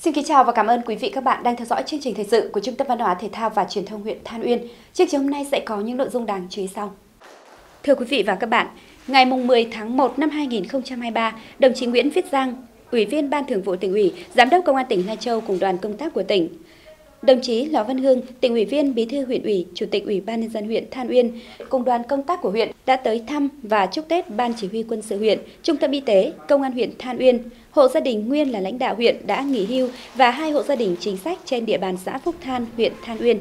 Xin kính chào và cảm ơn quý vị các bạn đang theo dõi chương trình thời sự của Trung tâm Văn hóa Thể thao và Truyền thông huyện Than Uyên. Chương trình hôm nay sẽ có những nội dung đáng chú ý sau. Thưa quý vị và các bạn, ngày 10 tháng 1 năm 2023, đồng chí Nguyễn Viết Giang, Ủy viên Ban Thường vụ tỉnh ủy, Giám đốc Công an tỉnh Lai Châu cùng đoàn công tác của tỉnh Đồng chí Lò Văn Hương, tỉnh ủy viên, bí thư huyện ủy, chủ tịch ủy ban nhân dân huyện Than Uyên cùng đoàn công tác của huyện đã tới thăm và chúc Tết ban chỉ huy quân sự huyện, trung tâm y tế, công an huyện Than Uyên, hộ gia đình nguyên là lãnh đạo huyện đã nghỉ hưu và hai hộ gia đình chính sách trên địa bàn xã Phúc Than, huyện Than Uyên.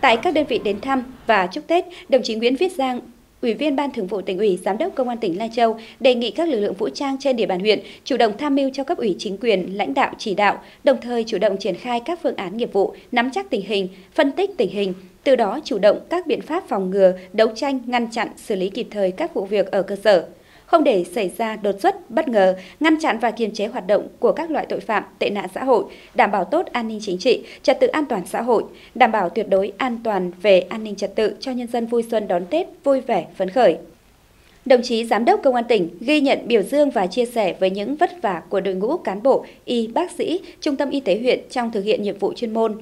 Tại các đơn vị đến thăm và chúc Tết, đồng chí Nguyễn Viết Giang, Ủy viên Ban Thường vụ tỉnh ủy, Giám đốc Công an tỉnh Lai Châu đề nghị các lực lượng vũ trang trên địa bàn huyện chủ động tham mưu cho cấp ủy chính quyền, lãnh đạo chỉ đạo, đồng thời chủ động triển khai các phương án nghiệp vụ, nắm chắc tình hình, phân tích tình hình, từ đó chủ động các biện pháp phòng ngừa, đấu tranh, ngăn chặn, xử lý kịp thời các vụ việc ở cơ sở không để xảy ra đột xuất, bất ngờ, ngăn chặn và kiềm chế hoạt động của các loại tội phạm, tệ nạn xã hội, đảm bảo tốt an ninh chính trị, trật tự an toàn xã hội, đảm bảo tuyệt đối an toàn về an ninh trật tự cho nhân dân vui xuân đón Tết vui vẻ, phấn khởi. Đồng chí Giám đốc Công an tỉnh ghi nhận biểu dương và chia sẻ với những vất vả của đội ngũ cán bộ, y, bác sĩ, trung tâm y tế huyện trong thực hiện nhiệm vụ chuyên môn,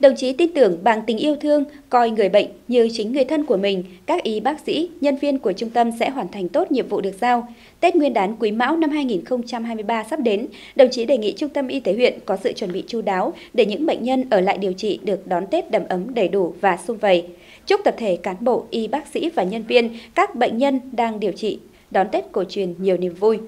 Đồng chí tin tưởng bằng tình yêu thương, coi người bệnh như chính người thân của mình, các y bác sĩ, nhân viên của trung tâm sẽ hoàn thành tốt nhiệm vụ được giao. Tết Nguyên đán Quý Mão năm 2023 sắp đến, đồng chí đề nghị Trung tâm Y tế huyện có sự chuẩn bị chu đáo để những bệnh nhân ở lại điều trị được đón Tết đầm ấm đầy đủ và sung vầy. Chúc tập thể cán bộ, y bác sĩ và nhân viên, các bệnh nhân đang điều trị đón Tết cổ truyền nhiều niềm vui.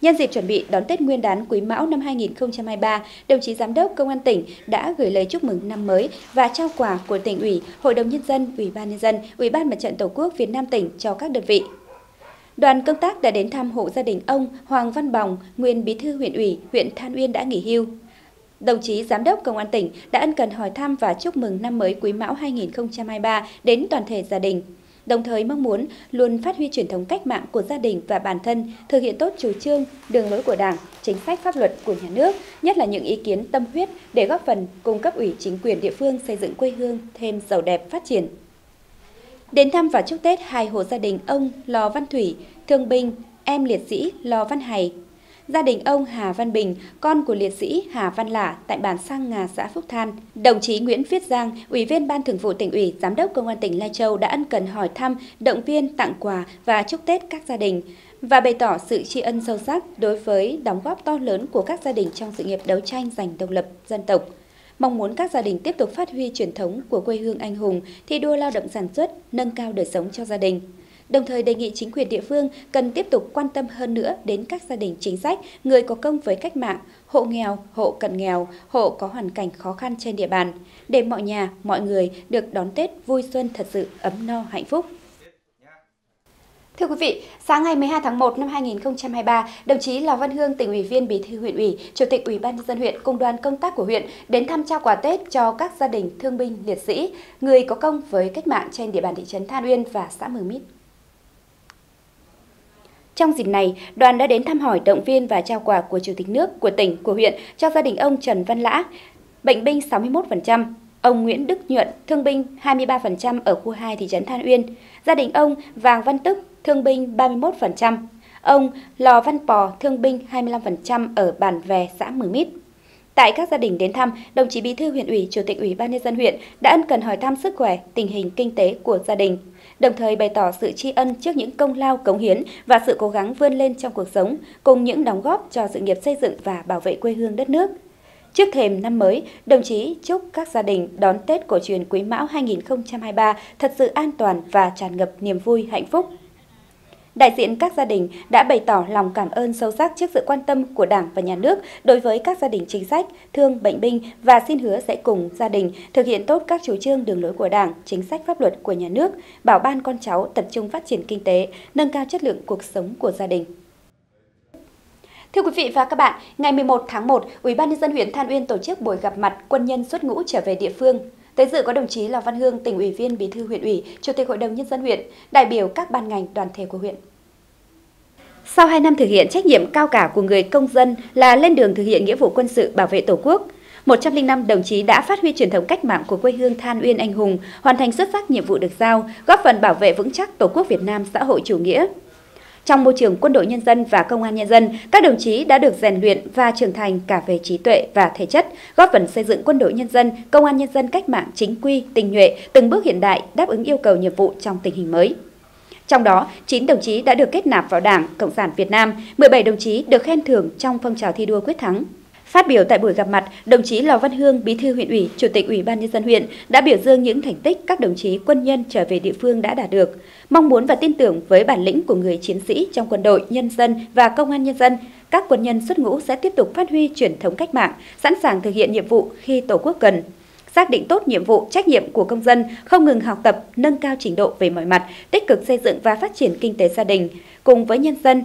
Nhân dịp chuẩn bị đón Tết Nguyên đán Quý Mão năm 2023, đồng chí Giám đốc Công an tỉnh đã gửi lời chúc mừng năm mới và trao quà của tỉnh ủy, Hội đồng Nhân dân, Ủy ban Nhân dân, Ủy ban Mặt trận Tổ quốc Việt Nam tỉnh cho các đơn vị. Đoàn công tác đã đến thăm hộ gia đình ông Hoàng Văn Bòng, nguyên bí thư huyện ủy, huyện Than Uyên đã nghỉ hưu. Đồng chí Giám đốc Công an tỉnh đã ân cần hỏi thăm và chúc mừng năm mới Quý Mão 2023 đến toàn thể gia đình đồng thời mong muốn luôn phát huy truyền thống cách mạng của gia đình và bản thân, thực hiện tốt chủ trương, đường lối của Đảng, chính sách pháp luật của nhà nước, nhất là những ý kiến tâm huyết để góp phần cung cấp ủy chính quyền địa phương xây dựng quê hương thêm giàu đẹp phát triển. Đến thăm và chúc Tết hai hộ gia đình ông Lò Văn Thủy, thương binh, em liệt sĩ Lò Văn Hải, gia đình ông Hà Văn Bình, con của liệt sĩ Hà Văn Lả tại bản Sang Ngà, xã Phúc Than. Đồng chí Nguyễn Viết Giang, Ủy viên Ban Thường vụ tỉnh ủy, Giám đốc Công an tỉnh Lai Châu đã ân cần hỏi thăm, động viên, tặng quà và chúc Tết các gia đình và bày tỏ sự tri ân sâu sắc đối với đóng góp to lớn của các gia đình trong sự nghiệp đấu tranh giành độc lập dân tộc mong muốn các gia đình tiếp tục phát huy truyền thống của quê hương anh hùng, thi đua lao động sản xuất, nâng cao đời sống cho gia đình đồng thời đề nghị chính quyền địa phương cần tiếp tục quan tâm hơn nữa đến các gia đình chính sách, người có công với cách mạng, hộ nghèo, hộ cận nghèo, hộ có hoàn cảnh khó khăn trên địa bàn, để mọi nhà, mọi người được đón Tết vui xuân thật sự ấm no hạnh phúc. Thưa quý vị, sáng ngày 12 tháng 1 năm 2023, đồng chí Lò Văn Hương, tỉnh ủy viên Bí thư huyện ủy, Chủ tịch Ủy ban nhân dân huyện cùng đoàn công tác của huyện đến thăm trao quà Tết cho các gia đình thương binh liệt sĩ, người có công với cách mạng trên địa bàn thị trấn Than Uyên và xã Mường Mít. Trong dịp này, đoàn đã đến thăm hỏi động viên và trao quà của Chủ tịch nước, của tỉnh, của huyện cho gia đình ông Trần Văn Lã, bệnh binh 61%, ông Nguyễn Đức Nhuận, thương binh 23% ở khu 2 thị trấn Than Uyên, gia đình ông Vàng Văn Tức, thương binh 31%, ông Lò Văn Pò, thương binh 25% ở bản Vè, xã Mường Mít. Tại các gia đình đến thăm, đồng chí Bí thư huyện ủy, Chủ tịch Ủy ban nhân dân huyện đã ân cần hỏi thăm sức khỏe, tình hình kinh tế của gia đình đồng thời bày tỏ sự tri ân trước những công lao cống hiến và sự cố gắng vươn lên trong cuộc sống, cùng những đóng góp cho sự nghiệp xây dựng và bảo vệ quê hương đất nước. Trước thềm năm mới, đồng chí chúc các gia đình đón Tết cổ truyền Quý Mão 2023 thật sự an toàn và tràn ngập niềm vui hạnh phúc. Đại diện các gia đình đã bày tỏ lòng cảm ơn sâu sắc trước sự quan tâm của Đảng và Nhà nước đối với các gia đình chính sách, thương bệnh binh và xin hứa sẽ cùng gia đình thực hiện tốt các chủ trương đường lối của Đảng, chính sách pháp luật của nhà nước, bảo ban con cháu tập trung phát triển kinh tế, nâng cao chất lượng cuộc sống của gia đình. Thưa quý vị và các bạn, ngày 11 tháng 1, Ủy ban nhân dân huyện Than Uyên tổ chức buổi gặp mặt quân nhân xuất ngũ trở về địa phương. Tới dự có đồng chí Lò Văn Hương, tỉnh ủy viên, bí thư huyện ủy, chủ tịch hội đồng nhân dân huyện, đại biểu các ban ngành đoàn thể của huyện. Sau 2 năm thực hiện trách nhiệm cao cả của người công dân là lên đường thực hiện nghĩa vụ quân sự bảo vệ Tổ quốc, 105 đồng chí đã phát huy truyền thống cách mạng của quê hương Than Uyên anh hùng, hoàn thành xuất sắc nhiệm vụ được giao, góp phần bảo vệ vững chắc Tổ quốc Việt Nam xã hội chủ nghĩa. Trong môi trường quân đội nhân dân và công an nhân dân, các đồng chí đã được rèn luyện và trưởng thành cả về trí tuệ và thể chất, góp phần xây dựng quân đội nhân dân, công an nhân dân cách mạng chính quy, tinh nhuệ, từng bước hiện đại, đáp ứng yêu cầu nhiệm vụ trong tình hình mới. Trong đó, 9 đồng chí đã được kết nạp vào Đảng Cộng sản Việt Nam, 17 đồng chí được khen thưởng trong phong trào thi đua quyết thắng. Phát biểu tại buổi gặp mặt, đồng chí Lò Văn Hương, Bí thư huyện ủy, Chủ tịch Ủy ban nhân dân huyện đã biểu dương những thành tích các đồng chí quân nhân trở về địa phương đã đạt được, mong muốn và tin tưởng với bản lĩnh của người chiến sĩ trong quân đội, nhân dân và công an nhân dân, các quân nhân xuất ngũ sẽ tiếp tục phát huy truyền thống cách mạng, sẵn sàng thực hiện nhiệm vụ khi Tổ quốc cần. Xác định tốt nhiệm vụ trách nhiệm của công dân, không ngừng học tập, nâng cao trình độ về mọi mặt, tích cực xây dựng và phát triển kinh tế gia đình, cùng với nhân dân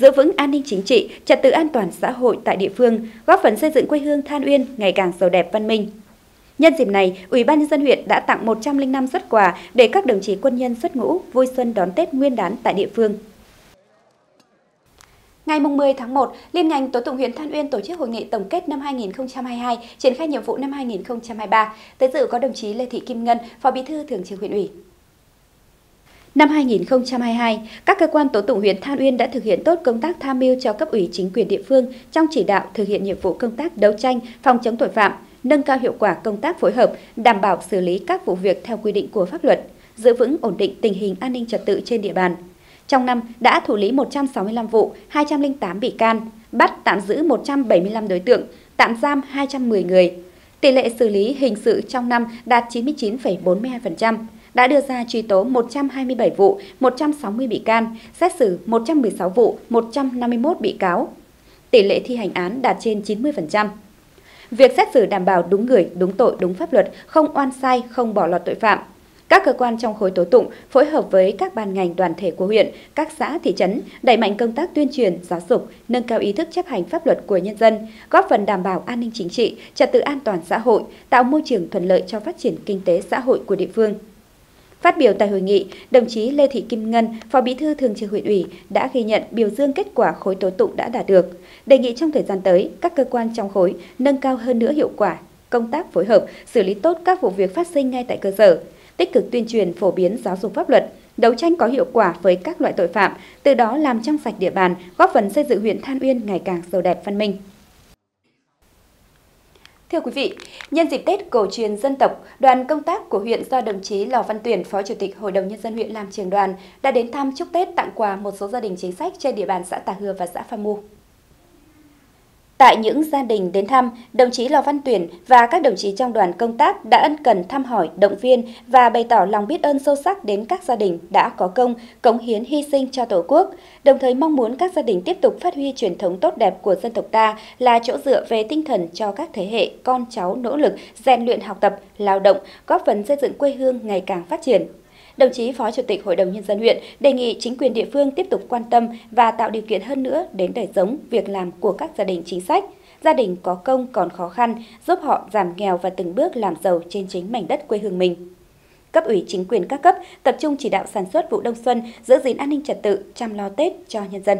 giữ vững an ninh chính trị, trật tự an toàn xã hội tại địa phương, góp phần xây dựng quê hương Than Uyên ngày càng giàu đẹp văn minh. Nhân dịp này, Ủy ban nhân dân huyện đã tặng 105 xuất quà để các đồng chí quân nhân xuất ngũ vui xuân đón Tết Nguyên đán tại địa phương. Ngày 10 tháng 1, Liên ngành Tố tụng huyện Than Uyên tổ chức hội nghị tổng kết năm 2022, triển khai nhiệm vụ năm 2023. Tới dự có đồng chí Lê Thị Kim Ngân, Phó Bí thư Thường trực huyện ủy. Năm 2022, các cơ quan tố tụng huyện Than Uyên đã thực hiện tốt công tác tham mưu cho cấp ủy chính quyền địa phương trong chỉ đạo thực hiện nhiệm vụ công tác đấu tranh, phòng chống tội phạm, nâng cao hiệu quả công tác phối hợp, đảm bảo xử lý các vụ việc theo quy định của pháp luật, giữ vững ổn định tình hình an ninh trật tự trên địa bàn. Trong năm đã thủ lý 165 vụ, 208 bị can, bắt tạm giữ 175 đối tượng, tạm giam 210 người. Tỷ lệ xử lý hình sự trong năm đạt 99,42%, đã đưa ra truy tố 127 vụ, 160 bị can, xét xử 116 vụ, 151 bị cáo. Tỷ lệ thi hành án đạt trên 90%. Việc xét xử đảm bảo đúng người, đúng tội, đúng pháp luật, không oan sai, không bỏ lọt tội phạm. Các cơ quan trong khối tố tụng phối hợp với các ban ngành đoàn thể của huyện, các xã thị trấn đẩy mạnh công tác tuyên truyền, giáo dục, nâng cao ý thức chấp hành pháp luật của nhân dân, góp phần đảm bảo an ninh chính trị, trật tự an toàn xã hội, tạo môi trường thuận lợi cho phát triển kinh tế xã hội của địa phương. Phát biểu tại hội nghị, đồng chí Lê Thị Kim Ngân, Phó Bí thư Thường trực huyện ủy đã ghi nhận biểu dương kết quả khối tố tụng đã đạt được, đề nghị trong thời gian tới các cơ quan trong khối nâng cao hơn nữa hiệu quả công tác phối hợp, xử lý tốt các vụ việc phát sinh ngay tại cơ sở, tích cực tuyên truyền phổ biến giáo dục pháp luật, đấu tranh có hiệu quả với các loại tội phạm, từ đó làm trong sạch địa bàn, góp phần xây dựng huyện Than Uyên ngày càng giàu đẹp văn minh. Thưa quý vị, nhân dịp Tết cổ truyền dân tộc, đoàn công tác của huyện do đồng chí Lò Văn Tuyển, Phó Chủ tịch Hội đồng Nhân dân huyện làm trường đoàn, đã đến thăm chúc Tết tặng quà một số gia đình chính sách trên địa bàn xã Tà Hừa và xã Pha Mu. Tại những gia đình đến thăm, đồng chí Lò Văn Tuyển và các đồng chí trong đoàn công tác đã ân cần thăm hỏi, động viên và bày tỏ lòng biết ơn sâu sắc đến các gia đình đã có công, cống hiến hy sinh cho Tổ quốc, đồng thời mong muốn các gia đình tiếp tục phát huy truyền thống tốt đẹp của dân tộc ta là chỗ dựa về tinh thần cho các thế hệ con cháu nỗ lực rèn luyện học tập, lao động, góp phần xây dựng quê hương ngày càng phát triển. Đồng chí Phó Chủ tịch Hội đồng Nhân dân huyện đề nghị chính quyền địa phương tiếp tục quan tâm và tạo điều kiện hơn nữa đến đời sống, việc làm của các gia đình chính sách, gia đình có công còn khó khăn, giúp họ giảm nghèo và từng bước làm giàu trên chính mảnh đất quê hương mình. Cấp ủy chính quyền các cấp tập trung chỉ đạo sản xuất vụ đông xuân, giữ gìn an ninh trật tự, chăm lo Tết cho nhân dân.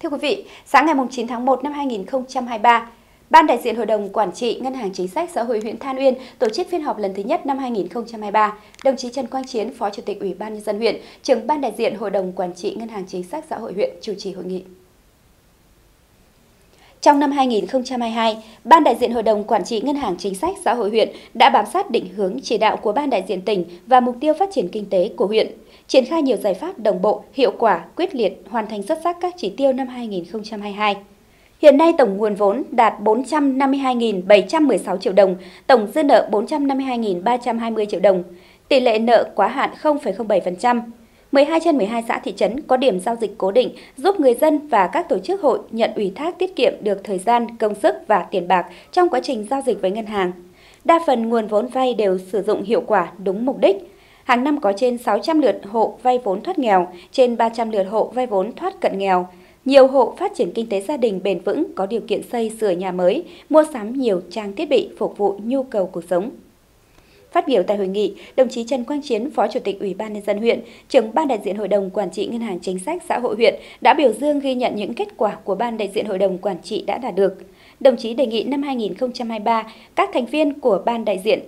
Thưa quý vị, sáng ngày 9 tháng 1 năm 2023, Ban đại diện Hội đồng Quản trị Ngân hàng Chính sách Xã hội huyện Than Uyên tổ chức phiên họp lần thứ nhất năm 2023. Đồng chí Trần Quang Chiến, Phó Chủ tịch Ủy ban nhân dân huyện, trưởng Ban đại diện Hội đồng Quản trị Ngân hàng Chính sách Xã hội huyện chủ trì hội nghị. Trong năm 2022, Ban đại diện Hội đồng Quản trị Ngân hàng Chính sách Xã hội huyện đã bám sát định hướng chỉ đạo của Ban đại diện tỉnh và mục tiêu phát triển kinh tế của huyện, triển khai nhiều giải pháp đồng bộ, hiệu quả, quyết liệt, hoàn thành xuất sắc các chỉ tiêu năm 2022. Hiện nay tổng nguồn vốn đạt 452.716 triệu đồng, tổng dư nợ 452.320 triệu đồng, tỷ lệ nợ quá hạn 0,07%. 12 trên 12 xã thị trấn có điểm giao dịch cố định giúp người dân và các tổ chức hội nhận ủy thác tiết kiệm được thời gian, công sức và tiền bạc trong quá trình giao dịch với ngân hàng. Đa phần nguồn vốn vay đều sử dụng hiệu quả đúng mục đích. Hàng năm có trên 600 lượt hộ vay vốn thoát nghèo, trên 300 lượt hộ vay vốn thoát cận nghèo. Nhiều hộ phát triển kinh tế gia đình bền vững có điều kiện xây sửa nhà mới, mua sắm nhiều trang thiết bị phục vụ nhu cầu cuộc sống. Phát biểu tại hội nghị, đồng chí Trần Quang Chiến, Phó Chủ tịch Ủy ban nhân dân huyện, trưởng ban đại diện Hội đồng Quản trị Ngân hàng Chính sách Xã hội huyện đã biểu dương ghi nhận những kết quả của ban đại diện Hội đồng Quản trị đã đạt được. Đồng chí đề nghị năm 2023, các thành viên của ban đại diện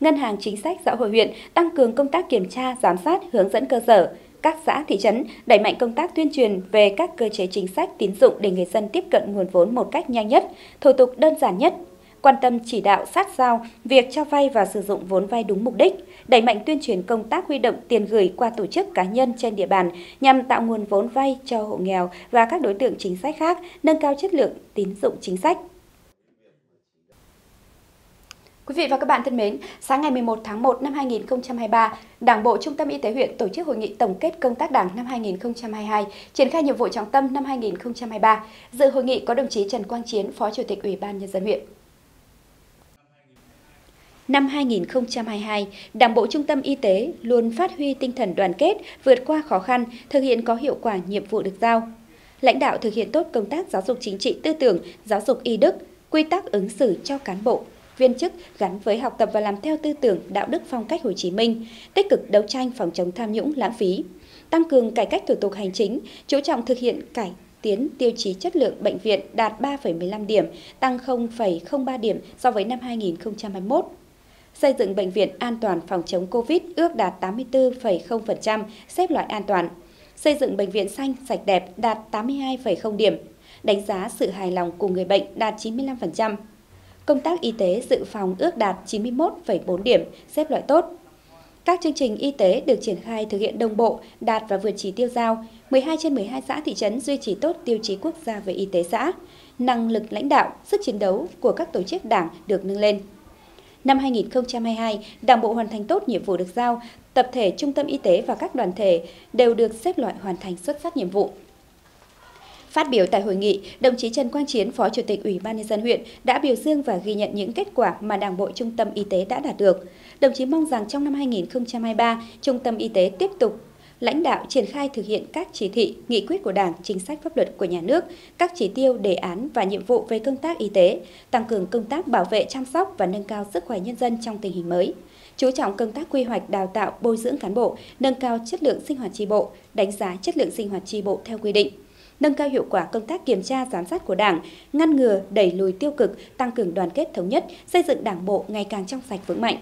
Ngân hàng Chính sách Xã hội huyện tăng cường công tác kiểm tra, giám sát, hướng dẫn cơ sở, các xã thị trấn đẩy mạnh công tác tuyên truyền về các cơ chế chính sách tín dụng để người dân tiếp cận nguồn vốn một cách nhanh nhất, thủ tục đơn giản nhất, quan tâm chỉ đạo sát sao việc cho vay và sử dụng vốn vay đúng mục đích, đẩy mạnh tuyên truyền công tác huy động tiền gửi qua tổ chức cá nhân trên địa bàn nhằm tạo nguồn vốn vay cho hộ nghèo và các đối tượng chính sách khác, nâng cao chất lượng tín dụng chính sách. Quý vị và các bạn thân mến, sáng ngày 11 tháng 1 năm 2023, Đảng bộ Trung tâm Y tế huyện tổ chức hội nghị tổng kết công tác Đảng năm 2022, triển khai nhiệm vụ trọng tâm năm 2023. Dự hội nghị có đồng chí Trần Quang Chiến, Phó Chủ tịch Ủy ban nhân dân huyện. Năm 2022, Đảng bộ Trung tâm Y tế luôn phát huy tinh thần đoàn kết, vượt qua khó khăn, thực hiện có hiệu quả nhiệm vụ được giao. Lãnh đạo thực hiện tốt công tác giáo dục chính trị tư tưởng, giáo dục y đức, quy tắc ứng xử cho cán bộ, viên chức gắn với học tập và làm theo tư tưởng đạo đức phong cách Hồ Chí Minh, tích cực đấu tranh phòng chống tham nhũng lãng phí, tăng cường cải cách thủ tục hành chính, chú trọng thực hiện cải tiến tiêu chí chất lượng bệnh viện đạt 3,15 điểm, tăng 0,03 điểm so với năm 2021 xây dựng bệnh viện an toàn phòng chống Covid ước đạt 84,0%, xếp loại an toàn. Xây dựng bệnh viện xanh sạch đẹp đạt 82,0 điểm. Đánh giá sự hài lòng của người bệnh đạt 95%. Công tác y tế dự phòng ước đạt 91,4 điểm, xếp loại tốt. Các chương trình y tế được triển khai thực hiện đồng bộ, đạt và vượt chỉ tiêu giao. 12 trên 12 xã thị trấn duy trì tốt tiêu chí quốc gia về y tế xã. Năng lực lãnh đạo, sức chiến đấu của các tổ chức đảng được nâng lên. Năm 2022, Đảng bộ hoàn thành tốt nhiệm vụ được giao, tập thể trung tâm y tế và các đoàn thể đều được xếp loại hoàn thành xuất sắc nhiệm vụ. Phát biểu tại hội nghị, đồng chí Trần Quang Chiến, Phó Chủ tịch Ủy ban nhân dân huyện đã biểu dương và ghi nhận những kết quả mà Đảng bộ Trung tâm Y tế đã đạt được. Đồng chí mong rằng trong năm 2023, Trung tâm Y tế tiếp tục lãnh đạo triển khai thực hiện các chỉ thị, nghị quyết của Đảng, chính sách pháp luật của nhà nước, các chỉ tiêu, đề án và nhiệm vụ về công tác y tế, tăng cường công tác bảo vệ chăm sóc và nâng cao sức khỏe nhân dân trong tình hình mới chú trọng công tác quy hoạch đào tạo bồi dưỡng cán bộ, nâng cao chất lượng sinh hoạt tri bộ, đánh giá chất lượng sinh hoạt tri bộ theo quy định nâng cao hiệu quả công tác kiểm tra giám sát của Đảng, ngăn ngừa, đẩy lùi tiêu cực, tăng cường đoàn kết thống nhất, xây dựng Đảng bộ ngày càng trong sạch vững mạnh.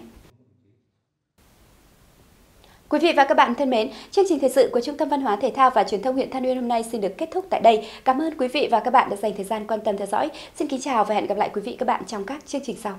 Quý vị và các bạn thân mến, chương trình thời sự của Trung tâm Văn hóa Thể thao và Truyền thông huyện Than Uyên hôm nay xin được kết thúc tại đây. Cảm ơn quý vị và các bạn đã dành thời gian quan tâm theo dõi. Xin kính chào và hẹn gặp lại quý vị các bạn trong các chương trình sau.